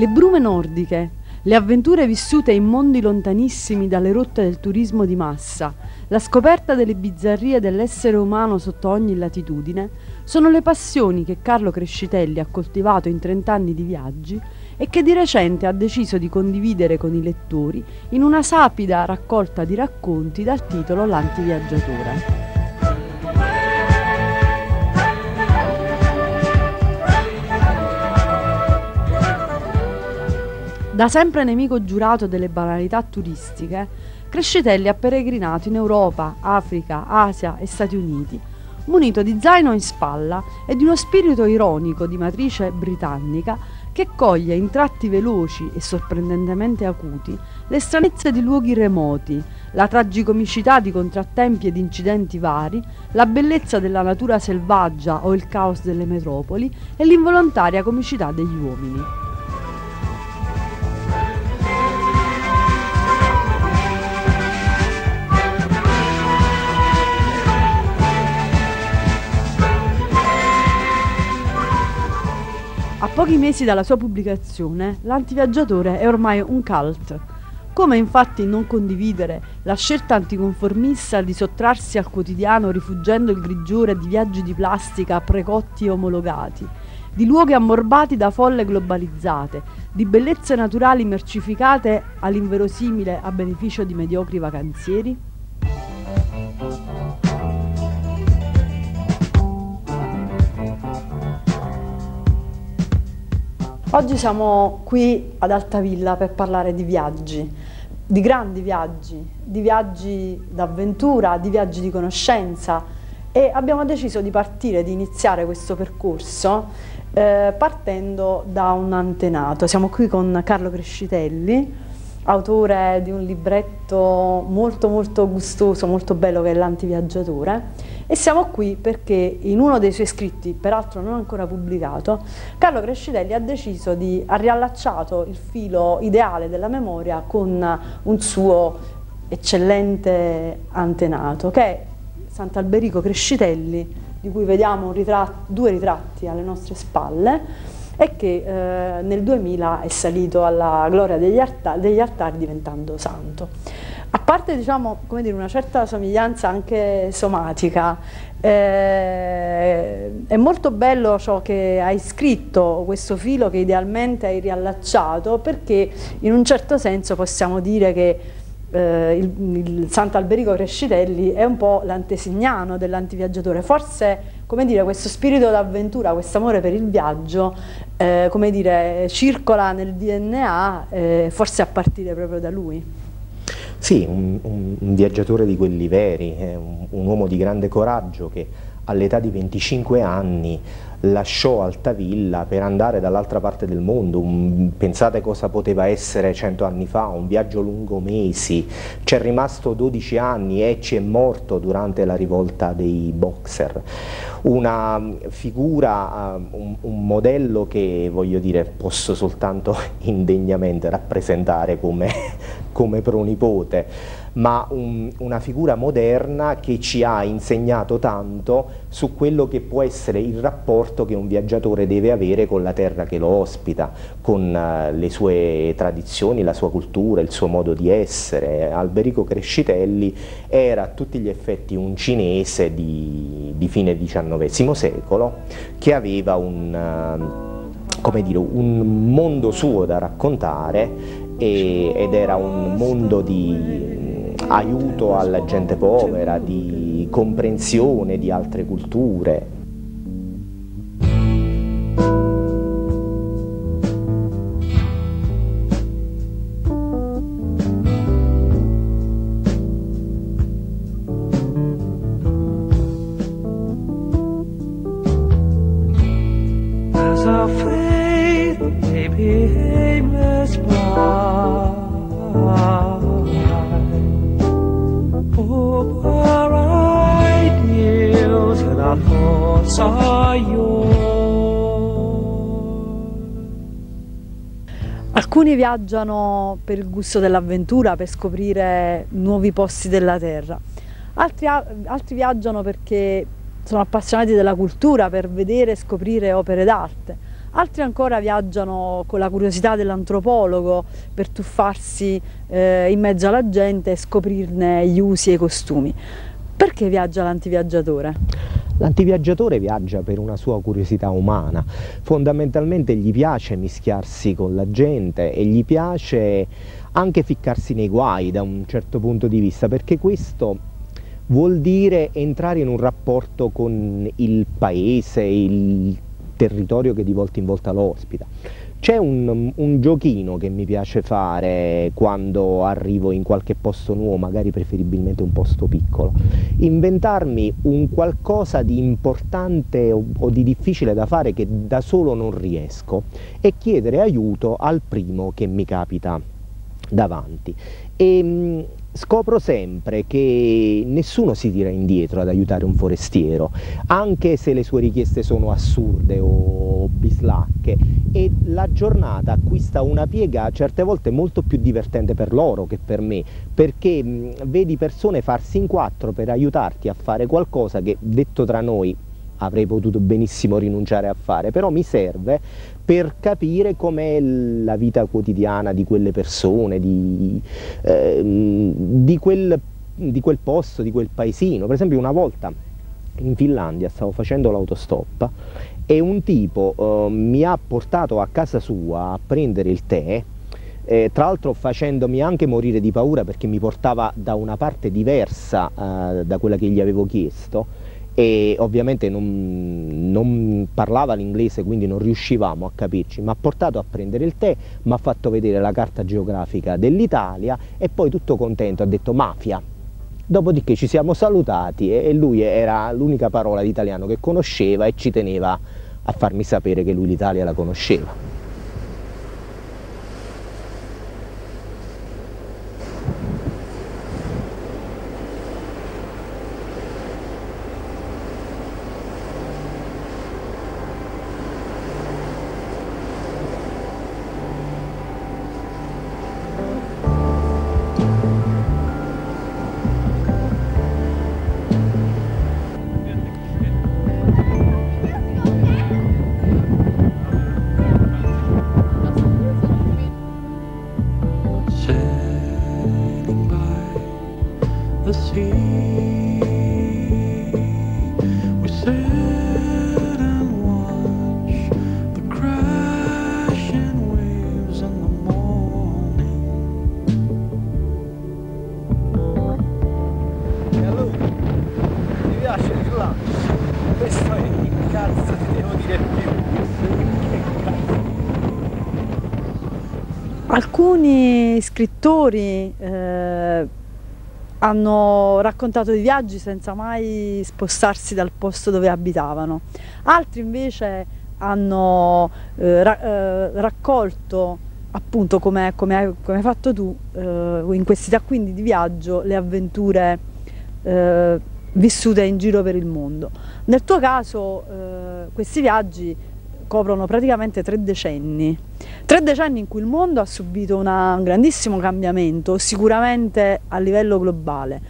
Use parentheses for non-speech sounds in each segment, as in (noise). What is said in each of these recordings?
Le brume nordiche, le avventure vissute in mondi lontanissimi dalle rotte del turismo di massa, la scoperta delle bizzarrie dell'essere umano sotto ogni latitudine, sono le passioni che Carlo Crescitelli ha coltivato in 30 anni di viaggi e che di recente ha deciso di condividere con i lettori in una sapida raccolta di racconti dal titolo L'antiviaggiatore. Da sempre nemico giurato delle banalità turistiche, Crescitelli ha peregrinato in Europa, Africa, Asia e Stati Uniti, munito di zaino in spalla e di uno spirito ironico di matrice britannica che coglie in tratti veloci e sorprendentemente acuti le stranezze di luoghi remoti, la tragicomicità di contrattempi ed incidenti vari, la bellezza della natura selvaggia o il caos delle metropoli e l'involontaria comicità degli uomini. Pochi mesi dalla sua pubblicazione, L'antiviaggiatore è ormai un cult. Come infatti non condividere la scelta anticonformista di sottrarsi al quotidiano rifuggendo il grigiore di viaggi di plastica precotti e omologati, di luoghi ammorbati da folle globalizzate, di bellezze naturali mercificate all'inverosimile a beneficio di mediocri vacanzieri? Oggi siamo qui ad Altavilla per parlare di viaggi, di grandi viaggi, di viaggi d'avventura, di viaggi di conoscenza e abbiamo deciso di partire, di iniziare questo percorso eh, partendo da un antenato. Siamo qui con Carlo Crescitelli, autore di un libretto molto molto gustoso, molto bello che è L'antiviaggiatore e siamo qui perché in uno dei suoi scritti, peraltro non ancora pubblicato, Carlo Crescitelli ha deciso di, ha riallacciato il filo ideale della memoria con un suo eccellente antenato che è Sant'Alberico Crescitelli di cui vediamo ritratti, due ritratti alle nostre spalle e che eh, nel 2000 è salito alla gloria degli, alta degli altari diventando santo. A parte diciamo, dire, una certa somiglianza anche somatica, eh, è molto bello ciò che hai scritto, questo filo che idealmente hai riallacciato, perché in un certo senso possiamo dire che eh, il, il Sant'Alberico Crescitelli è un po' l'antesignano dell'antiviaggiatore, forse come dire, questo spirito d'avventura, questo amore per il viaggio, eh, come dire, circola nel DNA, eh, forse a partire proprio da lui. Sì, un, un, viaggiatore di quelli veri, eh, un, un uomo di grande coraggio che all'età di 25 anni lasciò Altavilla per andare dall'altra parte del mondo, un, pensate cosa poteva essere cento anni fa, un viaggio lungo mesi, c'è rimasto 12 anni e ci è morto durante la rivolta dei boxer, una figura, un, un modello che voglio dire posso soltanto (laughs) indegnamente rappresentare come, come pronipote, ma un, una figura moderna che ci ha insegnato tanto su quello che può essere il rapporto che un viaggiatore deve avere con la terra che lo ospita, con uh, le sue tradizioni, la sua cultura, il suo modo di essere. Alberico Crescitelli era a tutti gli effetti un cinese di, di fine XIX secolo che aveva un... Uh, come dire, un mondo suo da raccontare e, ed era un mondo di aiuto alla gente povera, di comprensione di altre culture. Alcuni viaggiano per il gusto dell'avventura, per scoprire nuovi posti della terra, altri, altri, viaggiano perché sono appassionati della cultura, per vedere e scoprire opere d'arte, altri ancora viaggiano con la curiosità dell'antropologo per tuffarsi eh, in mezzo alla gente e scoprirne gli usi e i costumi. Perché viaggia l'antiviaggiatore? L'antiviaggiatore viaggia per una sua curiosità umana, fondamentalmente gli piace mischiarsi con la gente e gli piace anche ficcarsi nei guai da un certo punto di vista, perché questo vuol dire entrare in un rapporto con il paese, il territorio che di volta in volta lo ospita. C'è un, un, giochino che mi piace fare quando arrivo in qualche posto nuovo, magari preferibilmente un posto piccolo, inventarmi un qualcosa di importante o, o di difficile da fare che da solo non riesco e chiedere aiuto al primo che mi capita davanti. E, scopro sempre che nessuno si tira indietro ad aiutare un forestiero, anche se le sue richieste sono assurde o bislacche e la giornata acquista una piega certe volte molto più divertente per loro che per me, perché vedi persone farsi in quattro per aiutarti a fare qualcosa che detto tra noi avrei potuto benissimo rinunciare a fare, però mi serve per capire com'è la vita quotidiana di quelle persone, di, eh, di, quel, di quel posto, di quel paesino. Per esempio una volta in Finlandia stavo facendo l'autostop e un tipo eh, mi ha portato a casa sua a prendere il tè eh, tra l'altro facendomi anche morire di paura perché mi portava da una parte diversa eh, da quella che gli avevo chiesto e ovviamente non, non parlava l'inglese quindi non riuscivamo a capirci, mi ha portato a prendere il tè, mi ha fatto vedere la carta geografica dell'Italia e poi tutto contento ha detto mafia. Dopodiché ci siamo salutati e lui era l'unica parola di italiano che conosceva e ci teneva a farmi sapere che lui l'Italia la conosceva. Alcuni scrittori eh, hanno raccontato di viaggi senza mai spostarsi dal posto dove abitavano, altri invece hanno eh, ra eh, raccolto appunto come, hai, fatto tu eh, in questi taccuini di viaggio le avventure eh, vissute in giro per il mondo. Nel tuo caso eh, questi viaggi coprono praticamente tre decenni, tre decenni in cui il mondo ha subito una, un grandissimo cambiamento, sicuramente a livello globale.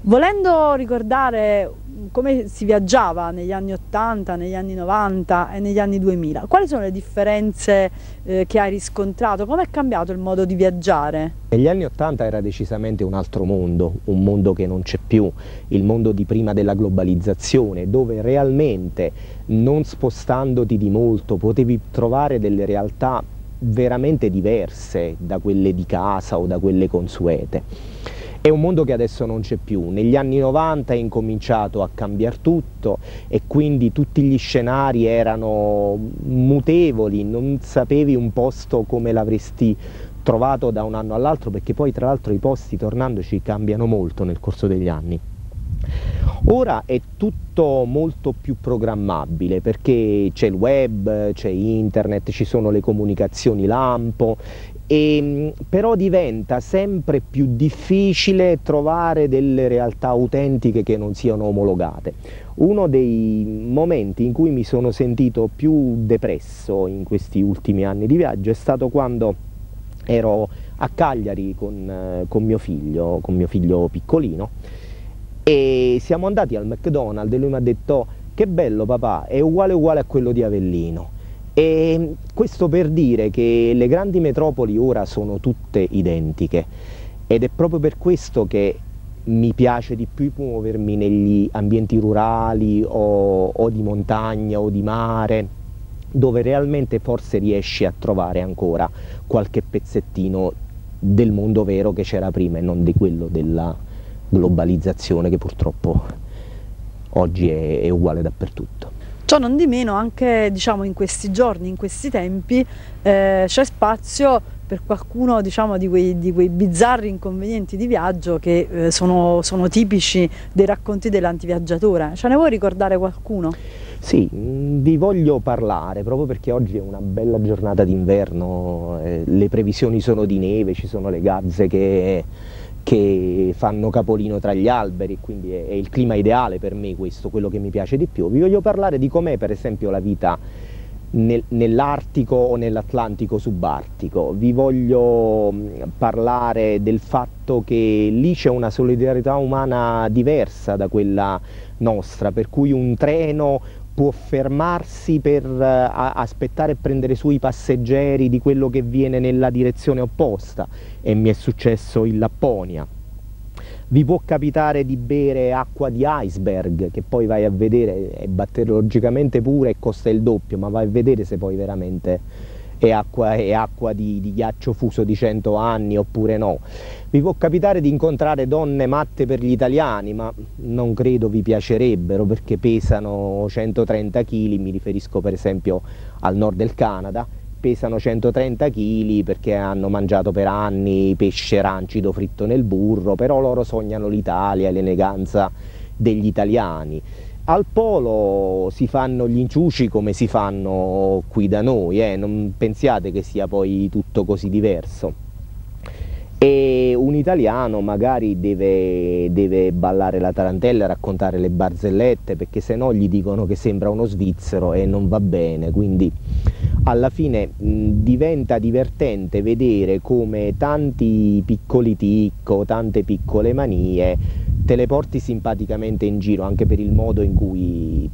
Volendo ricordare come si viaggiava negli anni 80, negli anni 90 e negli anni 2000, quali sono le differenze eh, che hai riscontrato? Come è cambiato il modo di viaggiare? Negli anni 80 era decisamente un altro mondo, un mondo che non c'è più, il mondo di prima della globalizzazione, dove realmente non spostandoti di molto potevi trovare delle realtà veramente diverse da quelle di casa o da quelle consuete. È un mondo che adesso non c'è più, negli anni 90 è incominciato a cambiare tutto e quindi tutti gli scenari erano mutevoli, non sapevi un posto come l'avresti trovato da un anno all'altro perché poi tra l'altro i posti tornandoci cambiano molto nel corso degli anni. Ora è tutto molto più programmabile perché c'è il web, c'è internet, ci sono le comunicazioni lampo e, ehm, però diventa sempre più difficile trovare delle realtà autentiche che non siano omologate. Uno dei momenti in cui mi sono sentito più depresso in questi ultimi anni di viaggio è stato quando ero a Cagliari con, eh, con mio figlio, con mio figlio piccolino e siamo andati al McDonald's e lui mi ha detto che bello papà, è uguale uguale a quello di Avellino E questo per dire che le grandi metropoli ora sono tutte identiche ed è proprio per questo che mi piace di più muovermi negli ambienti rurali o, o di montagna o di mare dove realmente forse riesci a trovare ancora qualche pezzettino del mondo vero che c'era prima e non di quello della globalizzazione che purtroppo oggi è, è uguale dappertutto. Ciò non di meno anche diciamo, in questi giorni, in questi tempi, eh, c'è spazio per qualcuno diciamo, di, quei, di, quei, bizzarri inconvenienti di viaggio che eh, sono, sono, tipici dei racconti dell'antiviaggiatore. Ce ne vuoi ricordare qualcuno? Sì, mm, vi voglio parlare proprio perché oggi è una bella giornata d'inverno, eh, le previsioni sono di neve, ci sono le gazze che che fanno capolino tra gli alberi, quindi è, è, il clima ideale per me questo, quello che mi piace di più. Vi voglio parlare di com'è per esempio la vita nel, nell'Artico o nell'Atlantico subartico, vi voglio parlare del fatto che lì c'è una solidarietà umana diversa da quella nostra, per cui un treno può fermarsi per uh, aspettare e prendere su i passeggeri di quello che viene nella direzione opposta e mi è successo in Lapponia. Vi può capitare di bere acqua di iceberg che poi vai a vedere, è batteriologicamente pura e costa il doppio, ma vai a vedere se poi veramente è acqua, è acqua di, di, ghiaccio fuso di 100 anni oppure no. Vi può capitare di incontrare donne matte per gli italiani, ma non credo vi piacerebbero perché pesano 130 kg, mi riferisco per esempio al nord del Canada, pesano 130 kg perché hanno mangiato per anni pesce rancido fritto nel burro, però loro sognano l'Italia e l'eleganza degli italiani. Al polo si fanno gli inciuci come si fanno qui da noi, eh? non pensiate che sia poi tutto così diverso. E un italiano magari deve, deve ballare la tarantella, raccontare le barzellette, perché se no gli dicono che sembra uno svizzero e non va bene, quindi alla fine mh, diventa divertente vedere come tanti piccoli ticco, tante piccole manie te le porti simpaticamente in giro anche per il modo in cui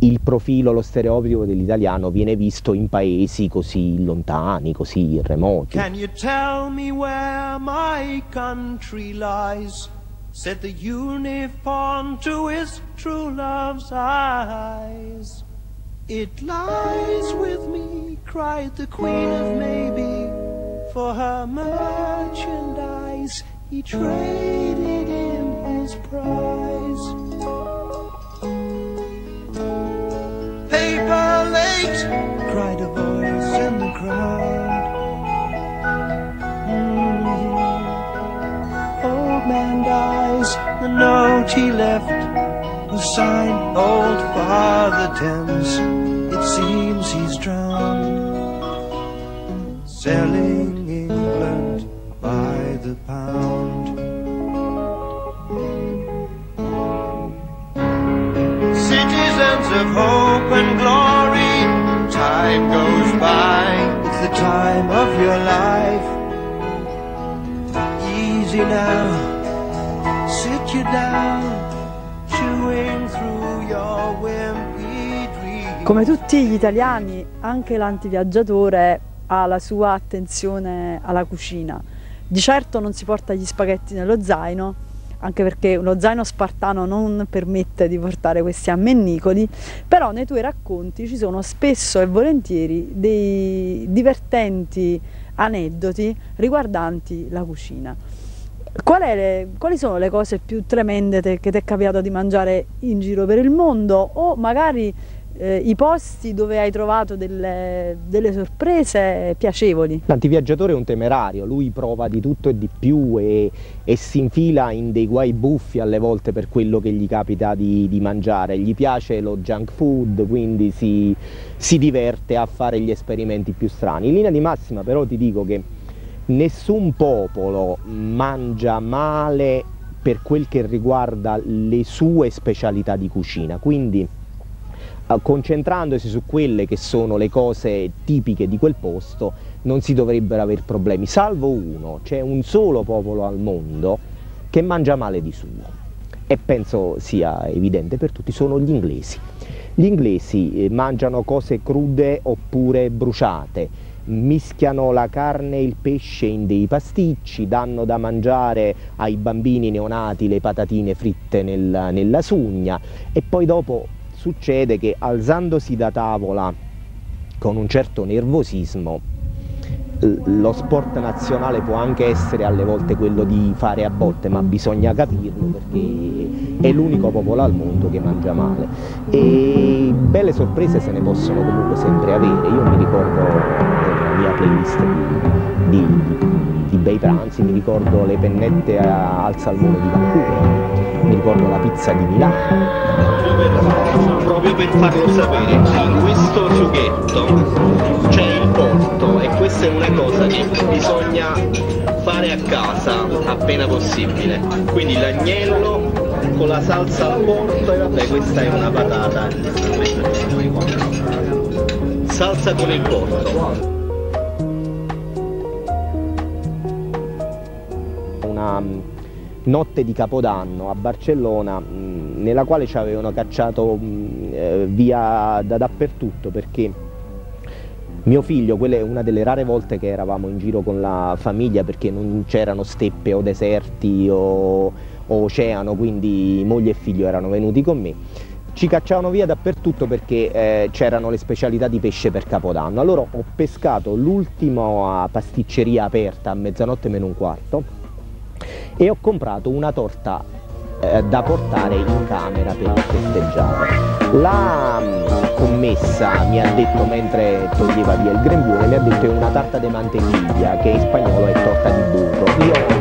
il profilo, lo stereotipo dell'italiano viene visto in paesi così lontani, così remoti. Can you tell me where my country lies? Said the uniform to his true love's eyes. It lies with me, cried the queen of maybe, for her merchandise he traded in his prize. Paper late, cried a voice in the crowd. Mm -hmm. Old man dies, the note he left was signed Old Father Thames. It seems he's drowned, selling England by the pound. Citizens of hope Easy now, sit you down. Come tutti gli italiani, anche l'antiviaggiatore ha la sua attenzione alla cucina di certo non si porta gli spaghetti nello zaino, anche perché uno zaino spartano non permette di portare questi ammennicoli, però nei tuoi racconti ci sono spesso e volentieri dei divertenti aneddoti riguardanti la cucina. Qual le, quali sono le cose più tremende che ti è capitato di mangiare in giro per il mondo o magari eh, i posti dove hai trovato delle, delle sorprese piacevoli. L'antiviaggiatore è un temerario, lui prova di tutto e di più e, e, si infila in dei guai buffi alle volte per quello che gli capita di, di mangiare, gli piace lo junk food, quindi si, si diverte a fare gli esperimenti più strani. In linea di massima però ti dico che nessun popolo mangia male per quel che riguarda le sue specialità di cucina, quindi eh, concentrandosi su quelle che sono le cose tipiche di quel posto non si dovrebbero avere problemi, salvo uno, c'è un solo popolo al mondo che mangia male di suo. E penso sia evidente per tutti, sono gli inglesi. Gli inglesi eh, mangiano cose crude oppure bruciate, mischiano la carne e il pesce in dei pasticci, danno da mangiare ai bambini neonati le patatine fritte nel, nella sugna. E poi dopo succede che alzandosi da tavola con un certo nervosismo lo sport nazionale può anche essere alle volte quello di fare a botte, ma bisogna capirlo perché è l'unico popolo al mondo che mangia male. E belle sorprese se ne possono comunque sempre avere. Io mi ricordo nella mia playlist di, di, di bei pranzi, mi ricordo le pennette al salmone di Vancouver, mi ricordo la pizza di Milano. Proprio per farlo sapere, in questo sughetto c'è il porto e questa è una cosa che bisogna fare a casa appena possibile. Quindi l'agnello con la salsa al porto e vabbè questa è una patata. Salsa con il porto. Una notte di Capodanno a Barcellona mm, nella quale ci avevano cacciato mm, eh, via da dappertutto perché mio figlio, quella è una delle rare volte che eravamo in giro con la famiglia perché non c'erano steppe o deserti o, o oceano, quindi moglie e figlio erano venuti con me ci cacciavano via dappertutto perché eh, c'erano le specialità di pesce per Capodanno. Allora ho pescato l'ultima pasticceria aperta a mezzanotte meno un quarto e ho comprato una torta eh, da portare in camera per festeggiare. La mm, commessa mi ha detto mentre toglieva via il grembiule, mi ha detto è una tarta de mantequilla che in spagnolo è torta di burro. Io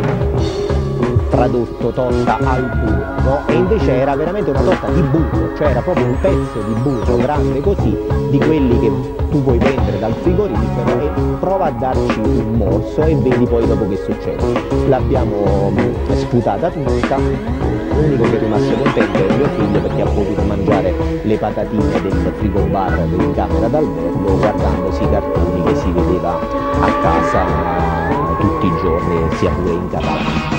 tradotto torta al burro e invece era veramente una torta di burro, cioè era proprio un pezzo di burro grande così, di quelli che tu puoi prendere dal frigorifero e prova a darci un morso e vedi poi dopo che succede. L'abbiamo mm, sputata tutta, l'unico che rimasto contento è mio figlio perché ha potuto mangiare le patatine del frigo bar in camera d'albergo guardandosi i cartoni che si vedeva a casa tutti i giorni sia pure in Catania.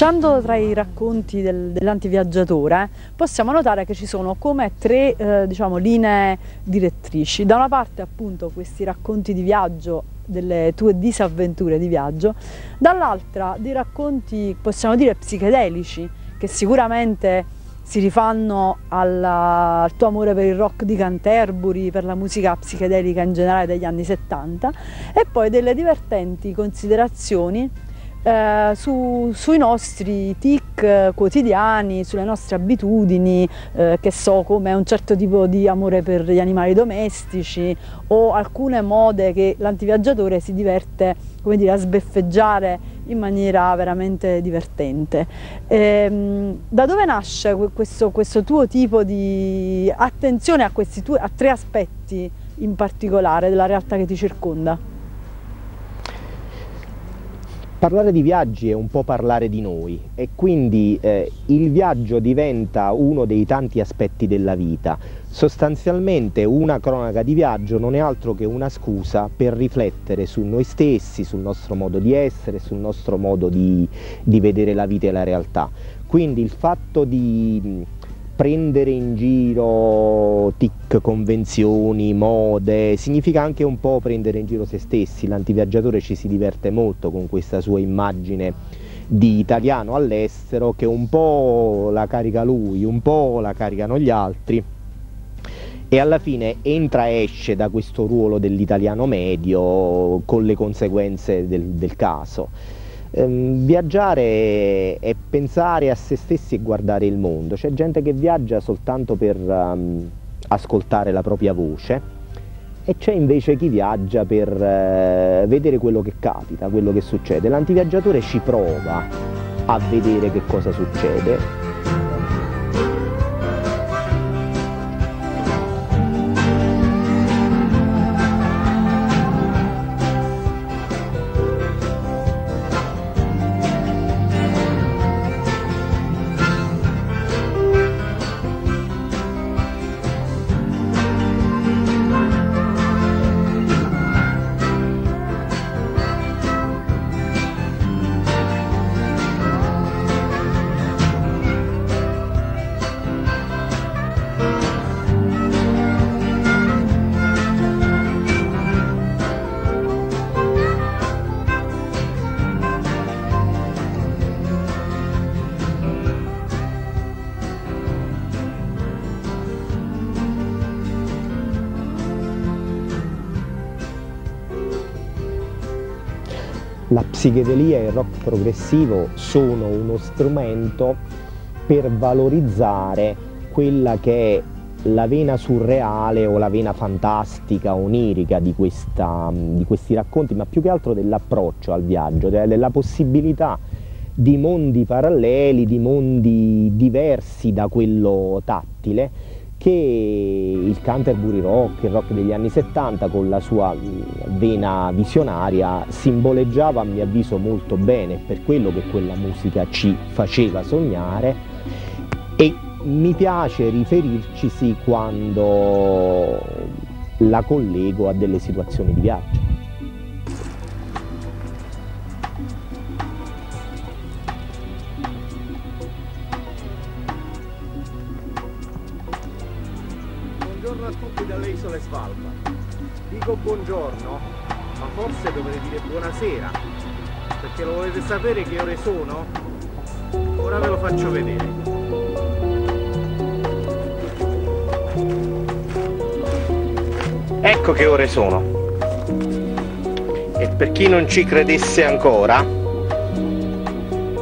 Spulciando tra i racconti del, dell'antiviaggiatore possiamo notare che ci sono come tre eh, diciamo, linee direttrici. Da una parte appunto questi racconti di viaggio, delle tue disavventure di viaggio, dall'altra dei racconti possiamo dire psichedelici che sicuramente si rifanno alla, al tuo amore per il rock di Canterbury, per la musica psichedelica in generale degli anni 70 e poi delle divertenti considerazioni eh, su, sui nostri tic eh, quotidiani, sulle nostre abitudini, eh, che so come un certo tipo di amore per gli animali domestici o alcune mode che l'antiviaggiatore si diverte come dire, a sbeffeggiare in maniera veramente divertente. Ehm, da dove nasce questo, questo, tuo tipo di attenzione a questi tuoi, a tre aspetti in particolare della realtà che ti circonda? Parlare di viaggi è un po' parlare di noi e quindi eh, il viaggio diventa uno dei tanti aspetti della vita. Sostanzialmente una cronaca di viaggio non è altro che una scusa per riflettere su noi stessi, sul nostro modo di essere, sul nostro modo di, di vedere la vita e la realtà. Quindi il fatto di prendere in giro tic, convenzioni, mode, significa anche un po' prendere in giro se stessi, l'antiviaggiatore ci si diverte molto con questa sua immagine di italiano all'estero che un po' la carica lui, un po' la caricano gli altri e alla fine entra e esce da questo ruolo dell'italiano medio con le conseguenze del, del caso. Ehm, viaggiare è pensare a se stessi e guardare il mondo, c'è gente che viaggia soltanto per um, ascoltare la propria voce e c'è invece chi viaggia per uh, vedere quello che capita, quello che succede. L'antiviaggiatore ci prova a vedere che cosa succede psichedelia e il rock progressivo sono uno strumento per valorizzare quella che è la vena surreale o la vena fantastica, onirica di, questa, di questi racconti, ma più che altro dell'approccio al viaggio, della possibilità di mondi paralleli, di mondi diversi da quello tattile, che il Canterbury Rock, il rock degli anni 70 con la sua vena visionaria simboleggiava a mio avviso molto bene per quello che quella musica ci faceva sognare e mi piace riferircisi quando la collego a delle situazioni di viaggio. Buongiorno a tutti dalle isole Svalbard. Dico buongiorno, ma forse dovrei dire buonasera, perché lo volete sapere che ore sono? Ora ve lo faccio vedere. Ecco che ore sono. E per chi non ci credesse ancora,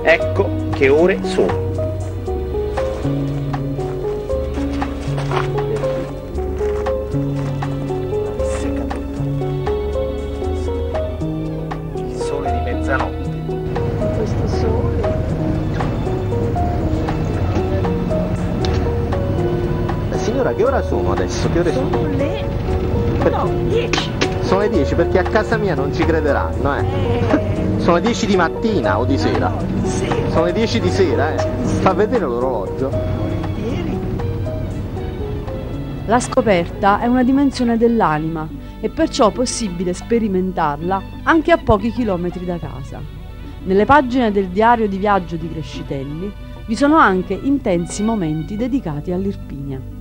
ecco che ore sono. Che ore sono? Sono le... no, 10. Sono le 10 perché a casa mia non ci crederanno, eh. Eh, Sono le 10 di mattina o di sera? no, di sera. Sono le 10 di sera, eh. Fa vedere l'orologio. La scoperta è una dimensione dell'anima e perciò possibile sperimentarla anche a pochi chilometri da casa. Nelle pagine del diario di viaggio di Crescitelli vi sono anche intensi momenti dedicati all'Irpinia.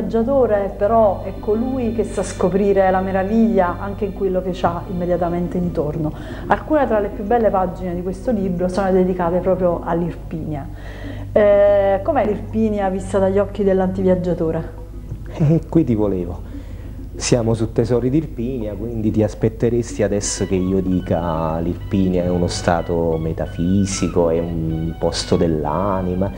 Viaggiatore però è colui che sa scoprire la meraviglia anche in quello che ha immediatamente intorno. Alcune tra le più belle pagine di questo libro sono dedicate proprio all'Irpinia. Eh, com'è l'Irpinia vista dagli occhi dell'antiviaggiatore? E (laughs) qui ti volevo. Siamo su Tesori d'Irpinia, quindi ti aspetteresti adesso che io dica l'Irpinia è uno stato metafisico, è un posto dell'anima.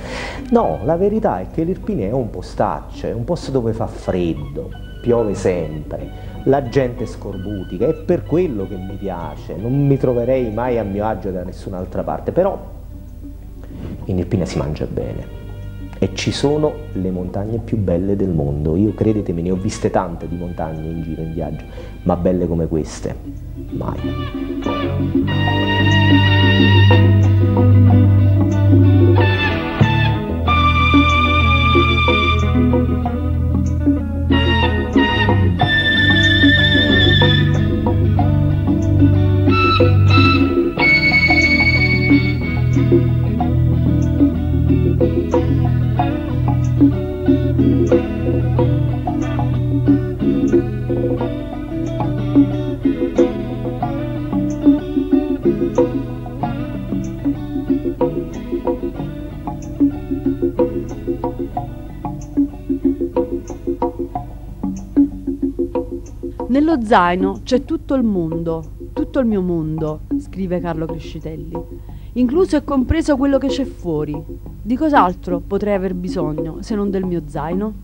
No, la verità è che l'Irpinia è un postaccio, è un posto dove fa freddo, piove sempre, la gente è scorbutica, è per quello che mi piace, non mi troverei mai a mio agio da nessun'altra parte, però in Irpinia si mangia bene e ci sono le montagne più belle del mondo. Io credetemi, ne ho viste tante di montagne in giro in viaggio, ma belle come queste, mai. Zaino c'è tutto il mondo, tutto il mio mondo, scrive Carlo Crescitelli, incluso e compreso quello che c'è fuori. Di cos'altro potrei aver bisogno se non del mio zaino?